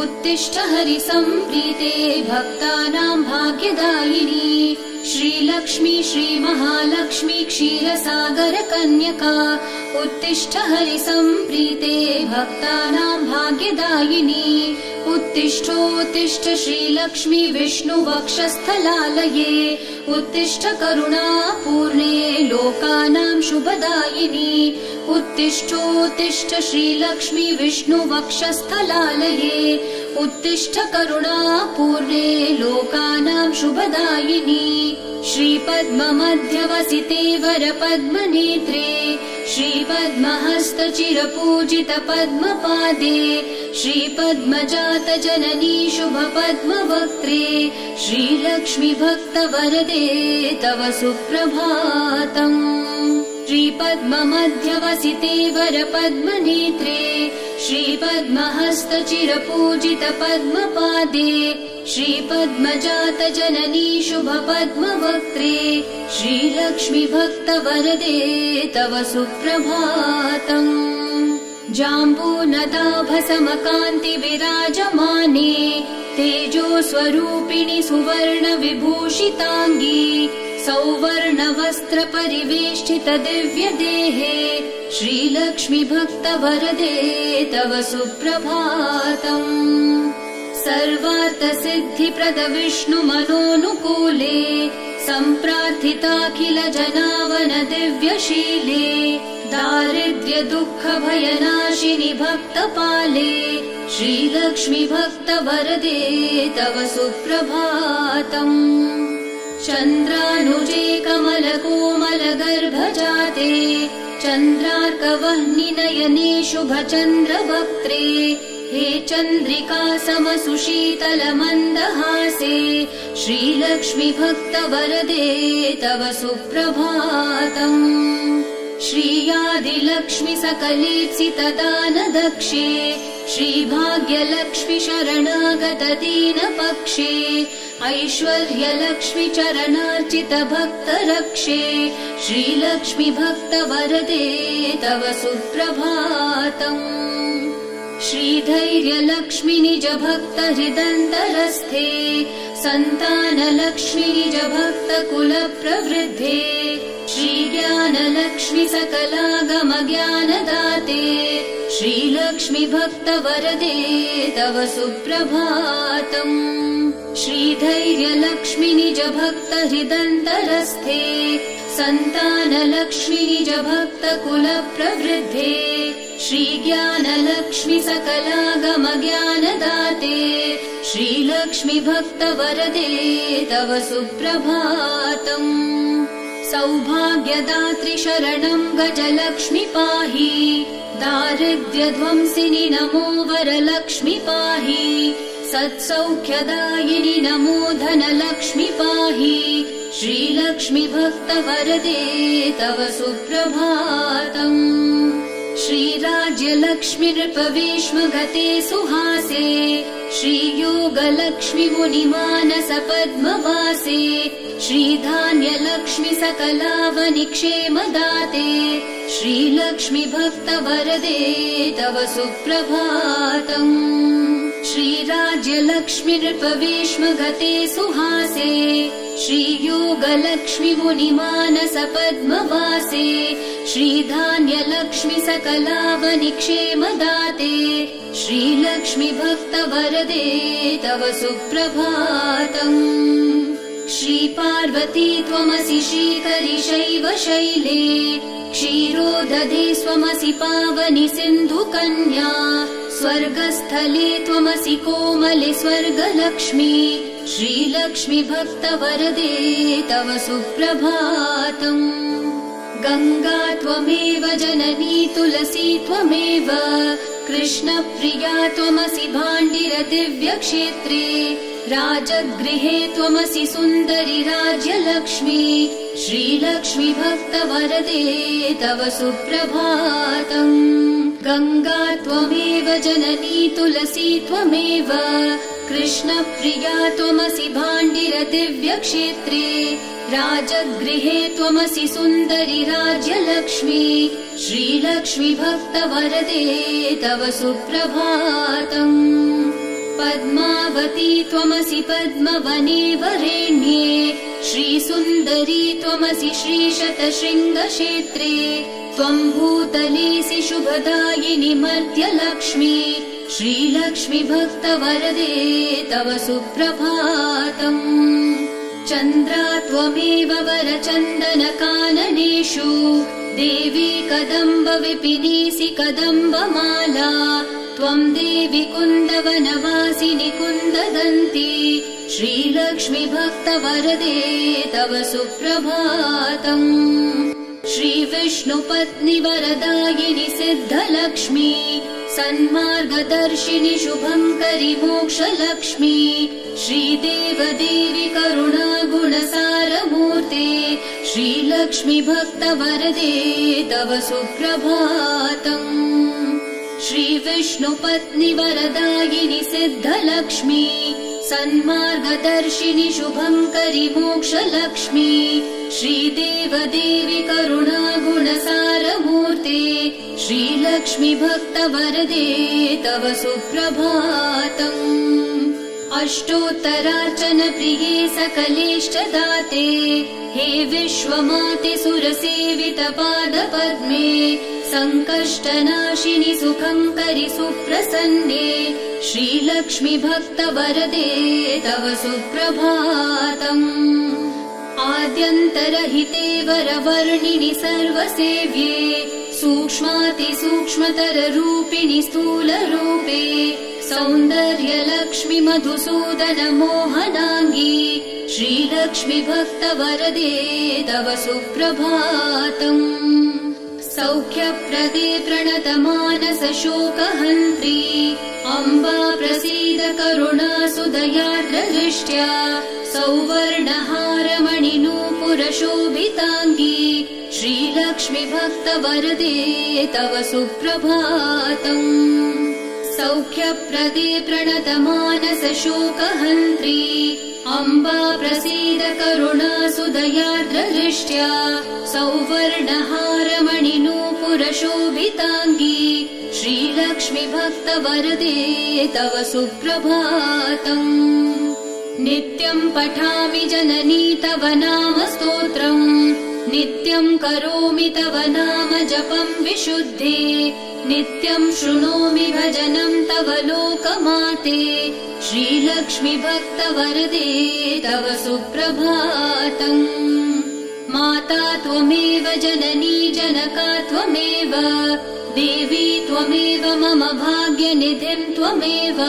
उत्तिष्ठ हरिसम्प्रीते भक्तानां भाग्यदायिनी श्रीलक्ष्मी श्रीमहालक्ष्मी क्षीरसागरकन्यका उत्तिष्ठ हरिसम्प्रीते भक्तानां भाग्यदायिनी उत्तिष्ठोत्तिष्ठ श्रीलक्ष्मी विष्णुवक्षस्थलालये उत्तिष्ठ करुणा पूर्णे लोकानां शुभदायिनी उत्तिष्ठोत्तिष्ठ श्रीलक्ष्मी विष्णुवक्षस्थलालये उत्तिष्ठ करुणा पूर्णे लोकानां शुभदायिनी। श्रीपद्ममध्यवसिते वरपद्मनेत्रे। श्रीपद्महस्तचिरपूजित पद्मपादे श्रीपद्मजात जननी शुभ पद्मवक्त्रे श्रीलक्ष्मी भक्तवरदे तव सुप्रभातम्। श्रीपद्ममध्यवसिते वरपद्मनेत्रे श्रीपद्महस्तचिरपूजित पद्मपादे श्रीपद्मजात जननी शुभ पद्मवक्त्रे श्रीलक्ष्मी भक्तवरदे तव सुप्रभातम्। जाम्बूनदाभसमकान्ति विराजमाने तेजो स्वरूपिणि सुवर्ण विभूषिताङ्गी सौवर्णवस्त्र परिवेष्टित दिव्य देहे श्रीलक्ष्मी भक्तवरदे तव सुप्रभातम्। सर्वार्थसिद्धिप्रद विष्णु मनोनुकूले सम्प्रार्थिताखिल जनावन दिव्यशीले दारिद्र्य दुःख भयनाशिनि भक्तपाले श्रीलक्ष्मी भक्तवरदे तव सुप्रभातम् चन्द्रानुजे कमल गर्भजाते चन्द्रार्कवह्नि नयने शुभ चन्द्रवक्त्रे हे चन्द्रिका समसुशीतल मन्दहासे श्रीलक्ष्मी भक्तवरदे तव सुप्रभातम्। श्रीयादिलक्ष्मि सकलेत्सित दक्षे श्रीभाग्यलक्ष्मि शरणागत दीनपक्षे ऐश्वर्यलक्ष्मि चरणार्चित भक्त रक्षे श्रीलक्ष्मि भक्तवरदे तव सुप्रभातम्। श्रीधैर्यलक्ष्मि निज भक्त हृदन्तरस्थे सन्तानलक्ष्मि निज भक्त कुल श्रीलक्ष्मि भक्तवरदे तव सुप्रभातम्। श्रीधैर्यलक्ष्मि निज भक्त हृदन्तरस्थे निज भक्त श्रीज्ञानलक्ष्मि सकलागम ज्ञानदाते श्रीलक्ष्मि भक्तवरदे तव सुप्रभातम्। सौभाग्यदात्रि शरणं गजलक्ष्मि पाहि दारिद्र्यध्वंसिनि नमो वरलक्ष्मि पाहि सत्सौख्यदायिनि नमो धनलक्ष्मि पाहि श्रीलक्ष्मि भक्तवरदे तव सुप्रभातम् गते सुहासे श्रीयोगलक्ष्मि मुनिमानस पद्मवासे श्रीधान्यलक्ष्मि सकलावनिक्षेमदाते श्रीलक्ष्मि भक्तवरदे तव सुप्रभातम् गते सुहासे श्रीयोगलक्ष्मि मुनिमानस पद्मवासे श्रीधान्यलक्ष्मि सकलावनिक्षेमदाते श्रीलक्ष्मि भक्तवरदे तव सुप्रभातम् श्रीपार्वती त्वमसि श्रीकरि शैव शैले क्षीरोदधे स्वमसि पावनि सिन्धुकन्या स्वर्गस्थले त्वमसि कोमले स्वर्गलक्ष्मी। श्रीलक्ष्मि भक्तवरदे तव सुप्रभातम्। गङ्गा त्वमेव जननी तुलसी त्वमेव। कृष्णप्रिया त्वमसि भाण्डिर दिव्यक्षेत्रे। राजगृहे त्वमसि सुन्दरि राज्यलक्ष्मी। श्रीलक्ष्मि भक्तवरदे तव सुप्रभातम् गङ्गा त्वमेव जननी तुलसी त्वमेव कृष्णप्रिया त्वमसि भाण्डिर दिव्यक्षेत्रे राजगृहे त्वमसि सुन्दरि राज्यलक्ष्मी श्रीलक्ष्मि भक्तवरदे तव सुप्रभातम्। पद्मावती त्वमसि पद्मवने वरेण्ये श्रीसुन्दरी त्वमसि श्रीशतशृङ्गक्षेत्रे त्वम् भूतलेसि शुभदायिनि मर्त्यलक्ष्मी श्रीलक्ष्मि भक्तवरदे तव सुप्रभातम्। चन्द्रा त्वमेव वरचन्दनकाननेषु देवी कदम्ब विपिनीसि कदम्बमाला त्वम् देवि कुन्दवनवासिनि कुन्ददन्ति श्रीलक्ष्मि भक्तवरदे तव सुप्रभातम् श्रीविष्णुपत्नि वरदायिनि सिद्धलक्ष्मी सन्मार्गदर्शिनि शुभङ्करि मोक्षलक्ष्मी श्रीदेवदेवि करुणा गुणसारमूर्ते श्रीलक्ष्मि भक्तवरदे तव सुप्रभातम्। श्रीविष्णुपत्नि वरदायिनि सिद्धलक्ष्मी सन्मार्गदर्शिनि शुभङ्करि मोक्षलक्ष्मी। श्रीदेवदेवि करुणा गुणसारमूर्ते श्रीलक्ष्मि भक्तवरदे तव सुप्रभातम्। अष्टोत्तरार्चन प्रिये सकलेष्टदाते। हे विश्वमाते सुरसेवितपादपद्मे सङ्कष्टनाशिनि सुखङ्करि सुप्रसन्ने। श्रीलक्ष्मि भक्तवरदे तव सुप्रभातम्। आद्यन्तरहिते वरवर्णिनि सर्वसेव्ये सूक्ष्मातिसूक्ष्मतररूपिणि स्थूलरूपे। सौन्दर्यलक्ष्मि मधुसूदन मोहनाङ्गी श्रीलक्ष्मि भक्तवरदे तव सुप्रभातम् सौख्यप्रदे प्रणतमानस शोकहन्त्री अम्बा प्रसीद करुणा सुदयार्द्रदृष्ट्या सौवर्णहारमणिनूपुरशोभिताङ्गी। श्रीलक्ष्मि भक्तवरदे तव सुप्रभातम्। सौख्यप्रदे प्रणतमानस शोकहन्त्री अम्बा प्रसीद करुणा सुदयार्द्रदृष्ट्या सौवर्णहारमणिनूपुरशोभिताङ्गी श्रीलक्ष्मि भक्तवरदे तव सुप्रभातम्। नित्यम् पठामि जननी तव नाम स्तोत्रम् नित्यम् करोमि तव नाम जपम् विशुद्धे नित्यम् शृणोमि भजनम् तव लोकमाते। श्रीलक्ष्मि भक्तवरदे तव सुप्रभातम् माता त्वमेव जननी जनका त्वमेव देवी त्वमेव मम भाग्यनिधिम् त्वमेव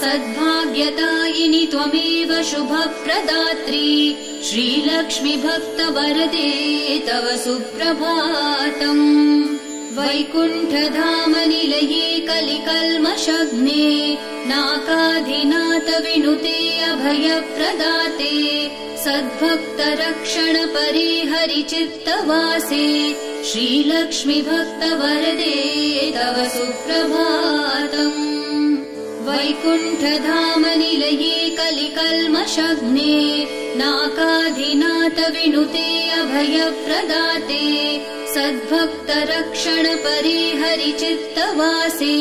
सद्भाग्यदायिनि त्वमेव शुभप्रदात्री। श्रीलक्ष्मि भक्तवरदे तव सुप्रभातम्। वैकुण्ठधामनिलये कलिकल्मषग्ने नाकाधिनाथ विनुते अभयप्रदाते। सद्भक्तरक्षणपरे हरिचित्तवासे श्रीलक्ष्मि भक्तवरदे तव सुप्रभातम् वैकुण्ठधामनिलये कलिकल्मषग्ने नाकाधिनाथ विनुते अभयप्रदाते सद्भक्तरक्षणपरे हरिचित्तवासे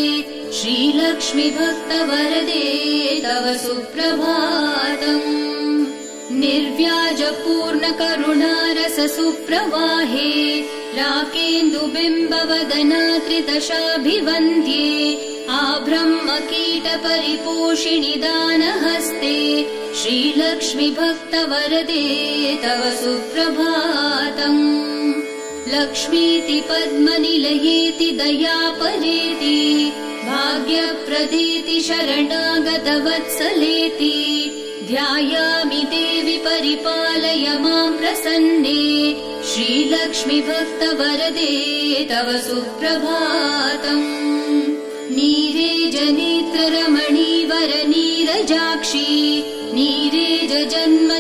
श्रीलक्ष्मि भक्तवरदे तव सुप्रभातम् निर्व्याजपूर्णकरुणारस सुप्रवाहे राकेन्दुबिम्बवदना त्रिदशाभिवन्द्ये आब्रह्मकीटपरिपोषिणि दानहस्ते श्रीलक्ष्मि भक्तवरदे तव सुप्रभातम्। लक्ष्मीति पद्मनिलयेति दयापरेति भाग्यप्रदेति शरणागतवत्सलेति ध्यायामि देवि परिपालय माम् प्रसन्ने। श्रीलक्ष्मि भक्तवरदे तव सुप्रभातम् नीरे जनेत्र रमणीवर नीरजाक्षी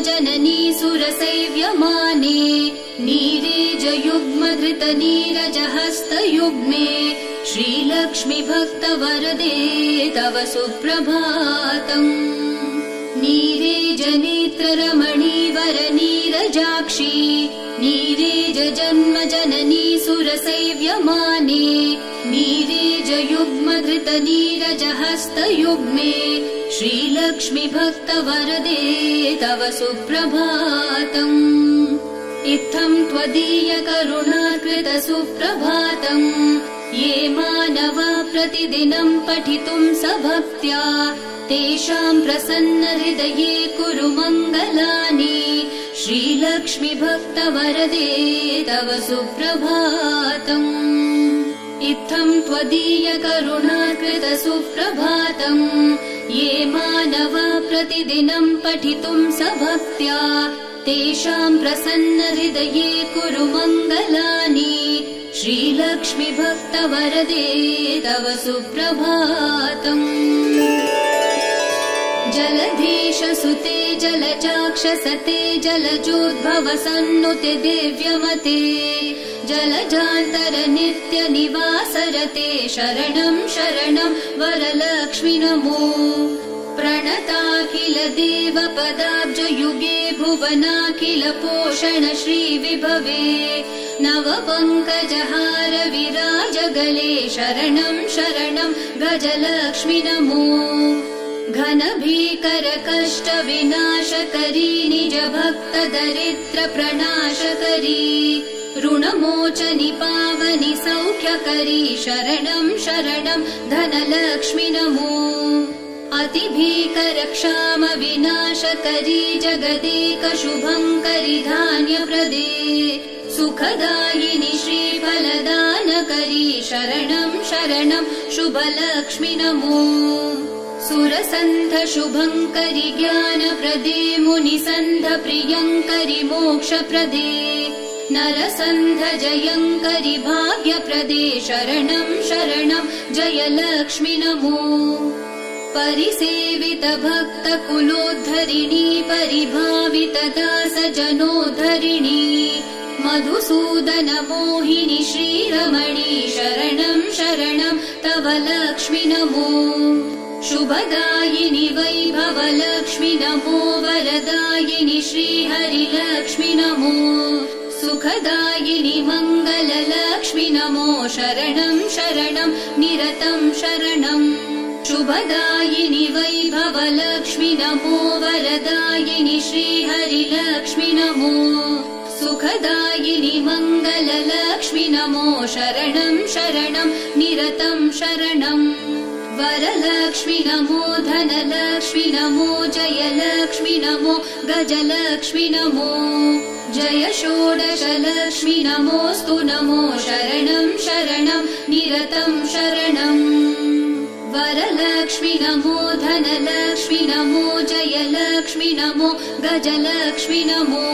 जननी सुरसैव्यमाने। नीरेजयुग्मधृतनीरजहस्तयुग्मे श्रीलक्ष्मि भक्तवरदे तव सुप्रभातम् नीरेजनेत्ररमणीवरनीरजाक्षी नीरेज जन्म जननी सुरसैव्यमाने नीरेजयुग्मधृतनीरजहस्तयुग्मे श्रीलक्ष्मि भक्तवरदे तव सुप्रभातम्। इत्थम् त्वदीय करुणाकृत सुप्रभातम् ये मानव प्रतिदिनम् पठितुम् स भक्त्या तेषाम् प्रसन्न हृदये कुरु मङ्गलानि। श्रीलक्ष्मि भक्तवरदे तव सुप्रभातम्। इत्थम् त्वदीय करुणाकृत सुप्रभातम्। ये मानव प्रतिदिनम् पठितुम् स भक्त्या तेषाम् प्रसन्न हृदये कुरु मङ्गलानि। श्रीलक्ष्मि भक्तवरदे तव सुप्रभातम् जलधीश सुते जलचाक्षसते जलजोद्भव सन्नुते दिव्यमते। जलजान्तर नित्य निवासरते शरणम् शरणम् वरलक्ष्मि नमो। प्रणताखिल देव पदाब्ज युगे भुवनाखिल पोषण श्रीविभवे नव पङ्कजहार विराज गले शरणम् शरणम् गजलक्ष्मि नमो घन भीकर कष्ट विनाशकरी निज भक्त दरिद्र प्रणाशकरी ऋणमोचनि पावनि सौख्यकरी शरणम् शरणम् धनलक्ष्मि नमो अतिभीकर क्षाम विनाशकरी जगदेक शुभङ्करि सुखदायिनि श्रीफलदानकरी शरणम् शरणम् शुभलक्ष्मि नमो सुरसन्ध शुभङ्करि ज्ञानप्रदे मुनिसन्ध प्रियङ्करि मोक्षप्रदे नरसन्ध जयङ्करि भाग्यप्रदे शरणम् शरणम् जयलक्ष्मि नमो परिसेवित भक्त कुलोद्धरिणी परिभावित दास जनोद्धरिणी मधुसूदन मोहिनि श्रीरमणि शरणम् शरणम् तव लक्ष्मि नमो शुभदायिनि वैभव लक्ष्मि नमो वरदायिनि श्रीहरिलक्ष्मि नमो। सुखदायिनि मङ्गललक्ष्मि नमो। शरणम् शरणम् निरतम् शरणम् शुभदायिनि वैभव लक्ष्मि नमो। वरदायिनि श्रीहरिलक्ष्मि नमो। सुखदायिनि मङ्गललक्ष्मि नमो। शरणम् शरणम् निरतम् शरणम् वरलक्ष्मि नमो धनलक्ष्मि नमो जयलक्ष्मि नमो गजलक्ष्मि नमो जय षोडशलक्ष्मि नमोऽस्तु नमो शरणम् शरणम् निरतम् शरणम् वरलक्ष्मि नमो धनलक्ष्मि नमो जयलक्ष्मि नमो गजलक्ष्मि नमो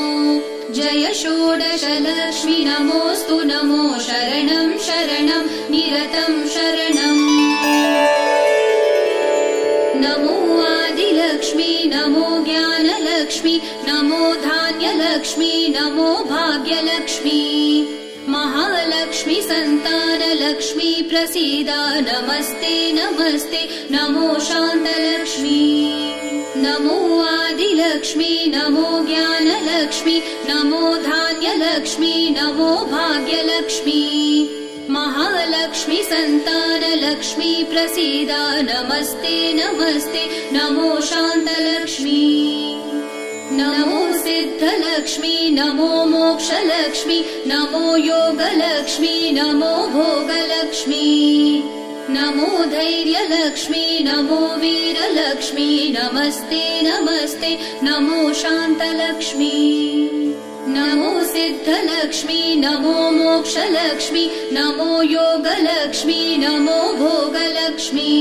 जय षोडशलक्ष्मि नमोऽस्तु नमो शरणम् शरणम् निरतम् शरणम् नमो आदिलक्ष्मी नमो ज्ञानलक्ष्मी नमो धान्यलक्ष्मी नमो भाग्यलक्ष्मी। महालक्ष्मी सन्तानलक्ष्मी प्रसीदा नमस्ते नमस्ते नमो शान्तलक्ष्मी। नमो आदिलक्ष्मी नमो ज्ञानलक्ष्मी नमो धान्यलक्ष्मी नमो भाग्यलक्ष्मी महालक्ष्मी सन्तानलक्ष्मी प्रसीदा नमस्ते नमस्ते। नमो शान्तलक्ष्मी। नमो सिद्धलक्ष्मी नमो मोक्षलक्ष्मी नमो योगलक्ष्मी नमो भोगलक्ष्मी। नमो धैर्यलक्ष्मी नमो वीरलक्ष्मी नमस्ते नमस्ते। नमो शान्तलक्ष्मी नमो सिद्धलक्ष्मी नमो मोक्षलक्ष्मी नमो योगलक्ष्मी नमो भोगलक्ष्मी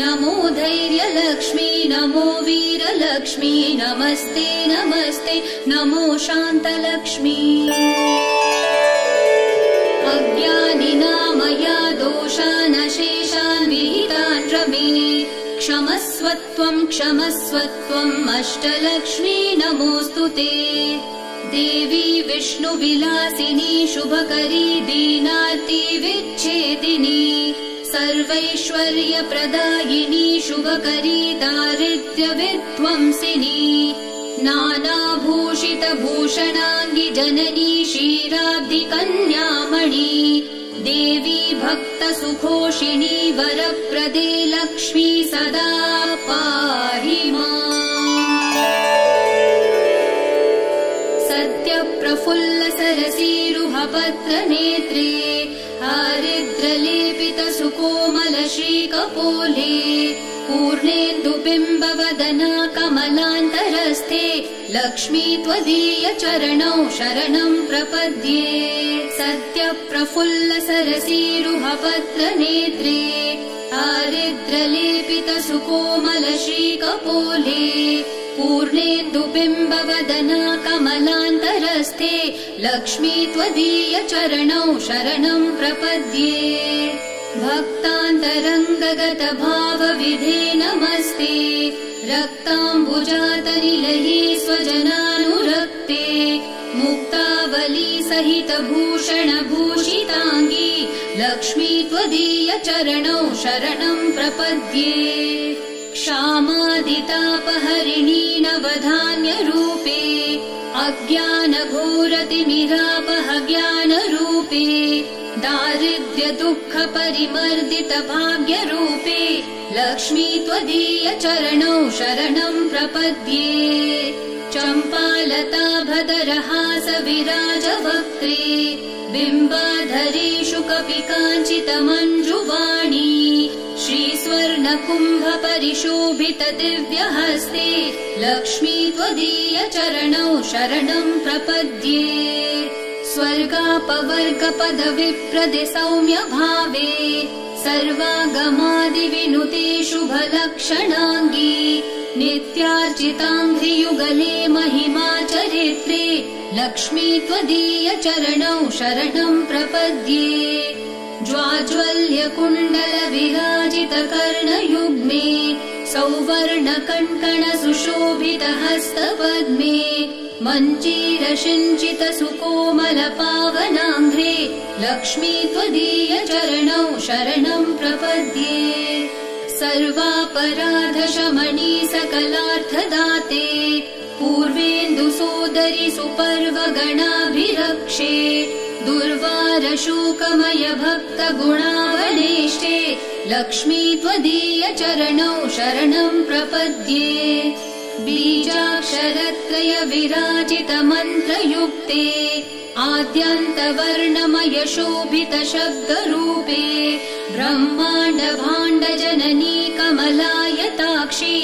नमो धैर्यलक्ष्मी नमो वीरलक्ष्मी नमस्ते नमस्ते नमो शान्तलक्ष्मी। अज्ञानिना मया दोषान् शेषान् विहितान् रमे क्षमस्वत्वम् क्षमस्वत्वम् अष्टलक्ष्मी नमोऽस्तु ते देवी विष्णुविलासिनी शुभकरी दीनार्ति विच्छेदिनी सर्वैश्वर्यप्रदायिनी शुभकरी दारिद्र्यविध्वंसिनी नानाभूषितभूषणाङ्गि जननी क्षीराब्धिकन्यामणि देवी भक्तसुघोषिणी वरप्रदे लक्ष्मी सदा पाहि सत्यप्रफुल्लसरसीरुहपत्रनेत्रे हारिद्रलेपितसुकोमलश्रीकपोले पूर्णेन्दुबिम्बवदना कमलान्तरस्थे लक्ष्मी त्वदीयचरणौ शरणम् प्रपद्ये। सत्यप्रफुल्लसरसीरुहपत्रनेत्रे हारिद्रलेपितसुकोमलश्रीकपोले पूर्णेन्दुबिम्बवदना कमलान्तरस्थे लक्ष्मी त्वदीयचरणौ शरणम् प्रपद्ये। भक्तान्तरङ्गगतभावविधे नमस्ते। रक्ताम्बुजातनिलये स्वजनानुरक्ते। मुक्तावली सहितभूषणभूषिताङ्गी लक्ष्मी त्वदीयचरणौ शरणम् प्रपद्ये क्षामादितापहरिणी नवधान्यरूपे अज्ञानघोरतिमिरापहज्ञानरूपे दारिद्र्यदुःखपरिमर्दितभाग्यरूपे लक्ष्मी त्वदीयचरणौ शरणम् प्रपद्ये। चम्पालता भदरहासविराजवक्त्रे बिम्बाधरेषु कपि काञ्चितमञ्जुवाणी दिव्यहस्ते लक्ष्मी त्वदीयचरणौ शरणम् प्रपद्ये। स्वर्गापवर्गपदविप्रदि सौम्यभावे सर्वागमादिविनुते शुभलक्षणाङ्गी नित्यार्चिताङ्घ्रियुगले महिमा चरित्रे लक्ष्मी त्वदीयचरणौ शरणम् प्रपद्ये ज्वाज्वल्यकुण्डलविराजितकर्णयुग्मे सौवर्णकङ्कणसुशोभितहस्तपद्मे मञ्जीरसिञ्चितसुकोमलपावनाङ्घ्रे लक्ष्मी त्वदीयचरणौ शरणम् प्रपद्ये। सर्वापराधशमणी सकलार्थदाते पूर्वेन्दुसोदरि सुपर्वगणाभिरक्षे दुर्वारशोकमय भक्तगुणावनेष्टे लक्ष्मी त्वदीयचरणौ शरणम् प्रपद्ये। बीजाक्षरत्रय विराजितमन्त्रयुक्ते आद्यान्तवर्णमय शोभित शब्दरूपे ब्रह्माण्ड भाण्डजननी कमलायताक्षी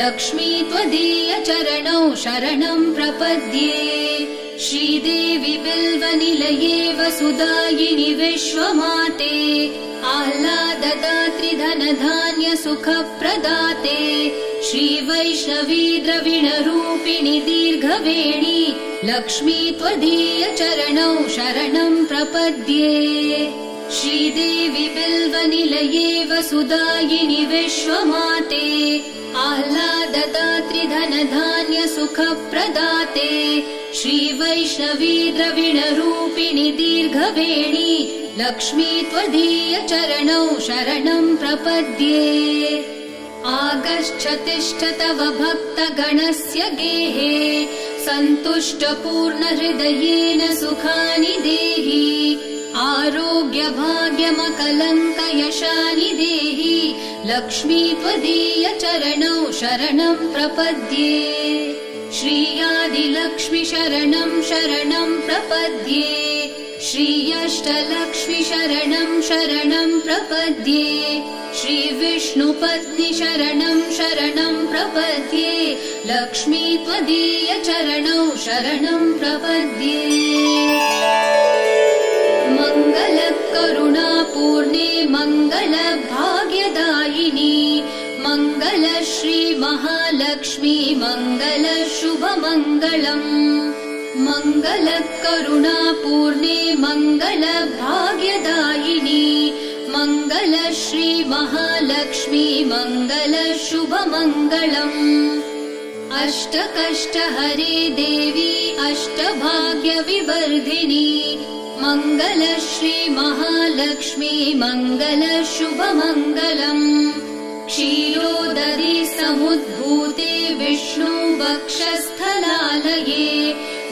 लक्ष्मी त्वदीयचरणौ शरणम् प्रपद्ये श्रीदेवि बिल्वनिलये वसुदायिनि विश्वमाते आह्लाददात्रिधनधान्यसुखप्रदाते श्रीवैष्णवी द्रविणरूपिणि दीर्घवेणी लक्ष्मी त्वदीयचरणौ शरणम् प्रपद्ये। श्रीदेवि बिल्वनिलये वसुदायिनि विश्वमाते आह्लाददात्रिधनधान्यसुखप्रदाते श्रीवैष्णवी द्रविणरूपिणि दीर्घवेणी लक्ष्मी त्वदीयचरणौ शरणम् प्रपद्ये आगच्छतिष्ठ तव भक्तगणस्य गेहे सन्तुष्टपूर्णहृदयेन सुखानि देहि आरोग्यभाग्यमकलङ्कयशानि देहि लक्ष्मी त्वदीयचरणौ शरणम् प्रपद्ये। श्रीयादिलक्ष्मि शरणम् शरणम् प्रपद्ये। श्रीयष्टलक्ष्मि शरणम् शरणम् प्रपद्ये। श्रीविष्णुपत्नि शरणम् शरणम् प्रपद्ये। लक्ष्मी त्वदीयचरणौ शरणम् प्रपद्ये। मङ्गलकरुणापूर्णे श्रीमहालक्ष्मी मङ्गल शुभमङ्गलम् मङ्गलकरुणापूर्णे मङ्गलभाग्यदायिनी मङ्गल श्री महालक्ष्मी मङ्गल हरे देवी अष्टभाग्यविवर्धिनी मङ्गल श्री महालक्ष्मी क्षीरोदरी समुद्भूते विष्णु वक्षस्थलालये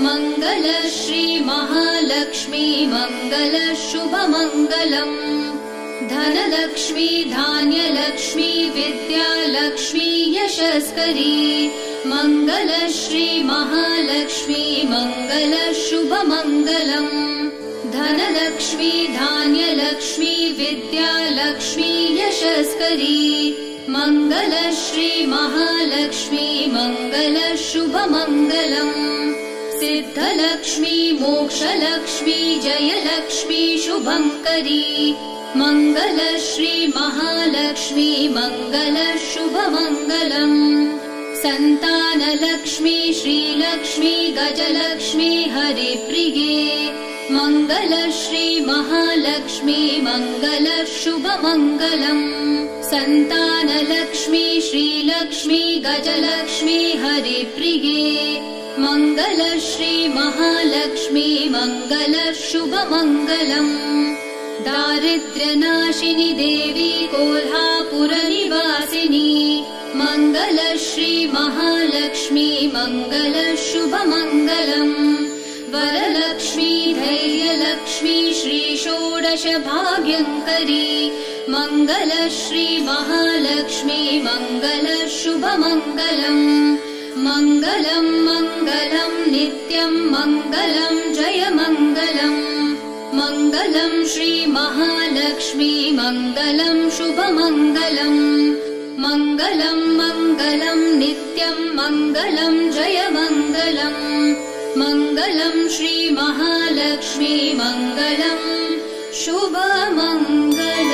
मङ्गल श्री महालक्ष्मी मङ्गल शुभमङ्गलम्। धनलक्ष्मी धान्यलक्ष्मी विद्यालक्ष्मी यशस्करी मङ्गल श्री महालक्ष्मी मङ्गल शुभमङ्गलम् धनलक्ष्मी धान्यलक्ष्मी विद्यालक्ष्मी यशस्करी मङ्गल श्री महालक्ष्मी मङ्गल शुभमङ्गलम् सिद्धलक्ष्मी मोक्षलक्ष्मी जयलक्ष्मी शुभङ्करी मङ्गल श्री महालक्ष्मी मङ्गल शुभमङ्गलम् सन्तानलक्ष्मी श्रीलक्ष्मी गजलक्ष्मी हरिप्रिये मङ्गल श्री महालक्ष्मी मङ्गल शुभमङ्गलम् सन्तानलक्ष्मी श्रीलक्ष्मी गजलक्ष्मी हरिप्रिये। मङ्गल श्री महालक्ष्मी मङ्गल शुभमङ्गलम् दारिद्र्यनाशिनि देवी कोल्हापुरनिवासिनी। मङ्गल श्री महालक्ष्मी मङ्गल शुभमङ्गलम् वरलक्ष्मी धैर्यलक्ष्मी श्री षोडश भाग्यङ्करी मङ्गल श्री महालक्ष्मी मङ्गल शुभमङ्गलम् मङ्गलम् मङ्गलम् नित्यम् मङ्गलम् जय मङ्गलम् मङ्गलम् श्री मङ्गलम् शुभमङ्गलम् मङ्गलम् मङ्गलम् नित्यम् मङ्गलम् जय मङ्गलम् मङ्गलम् श्री महालक्ष्मी मङ्गलम् शुभमङ्गलम्